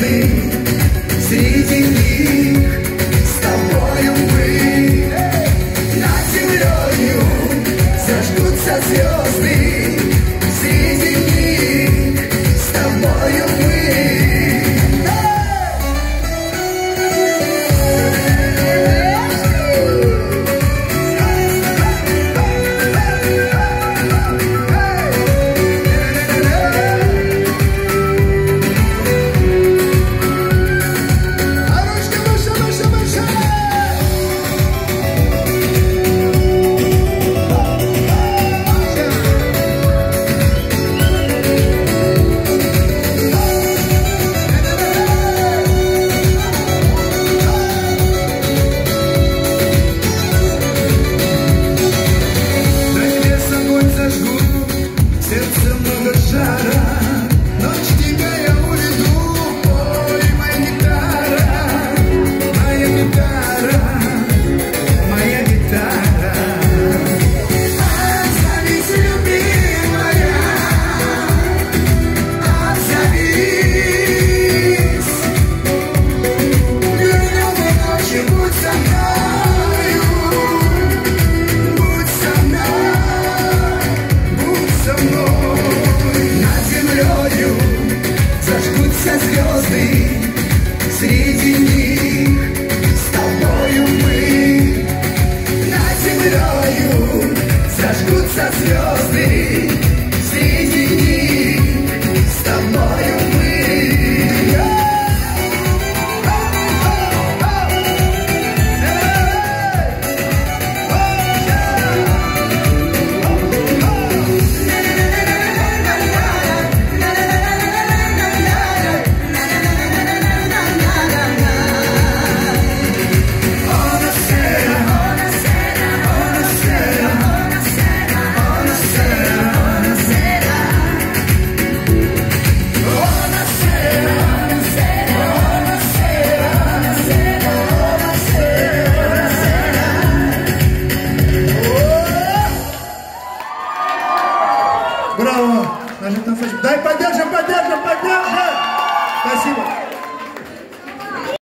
нужны среди них с тобою мы над землею зажгутся звезды С тобою мы над землею Зажгутся звезды Браво! Нашим. Дай поддержим, поддержим, поддержим! Спасибо!